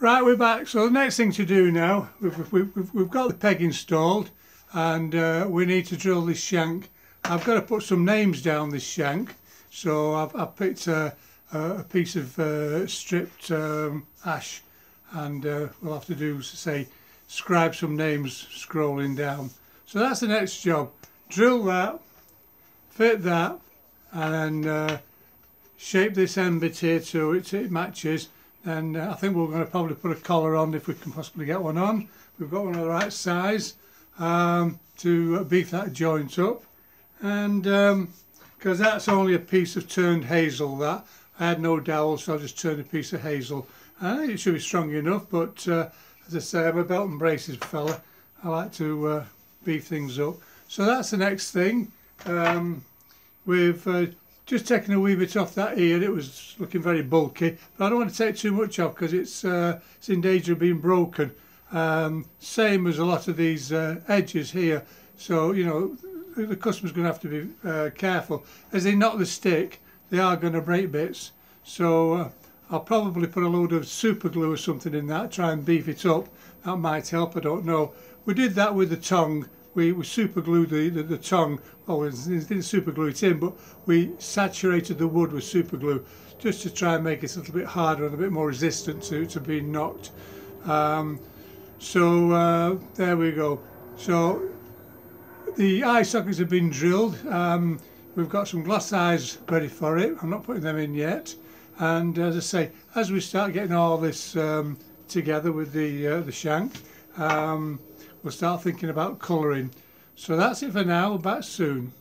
Right, we're back. So the next thing to do now, we've, we've, we've got the peg installed and uh, we need to drill this shank. I've got to put some names down this shank. So I've, I've picked a, a piece of uh, stripped um, ash and uh, we'll have to do, say, scribe some names scrolling down. So that's the next job. Drill that, fit that and uh, shape this end bit here so it, it matches and uh, I think we're going to probably put a collar on if we can possibly get one on. We've got one of the right size um, to beef that joint up. And because um, that's only a piece of turned hazel that. I had no dowel so I'll just turned a piece of hazel. Think it should be strong enough but uh, as I say I'm a belt and braces fella. I like to uh, beef things up. So that's the next thing um, we've uh, just taking a wee bit off that ear it was looking very bulky but I don't want to take too much off because it's uh, it's in danger of being broken. Um, same as a lot of these uh, edges here. So you know the customer's going to have to be uh, careful. As they knock the stick they are going to break bits. So uh, I'll probably put a load of super glue or something in that try and beef it up. That might help I don't know. We did that with the tongue we, we super glued the, the, the tongue, well we didn't super glue it in, but we saturated the wood with super glue just to try and make it a little bit harder and a bit more resistant to, to being knocked. Um, so uh, there we go. So the eye sockets have been drilled. Um, we've got some glass eyes ready for it. I'm not putting them in yet. And as I say, as we start getting all this um, together with the uh, the shank, um, we'll start thinking about colouring. So that's it for now, back soon.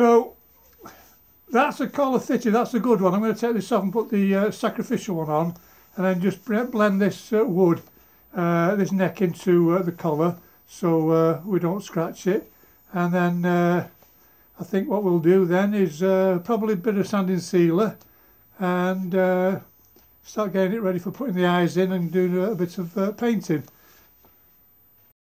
So that's a collar fitted, that's a good one. I'm going to take this off and put the uh, sacrificial one on and then just blend this uh, wood, uh, this neck into uh, the collar so uh, we don't scratch it. And then uh, I think what we'll do then is probably a bit of sanding sealer and start getting it ready for putting the eyes in and doing a bit of painting.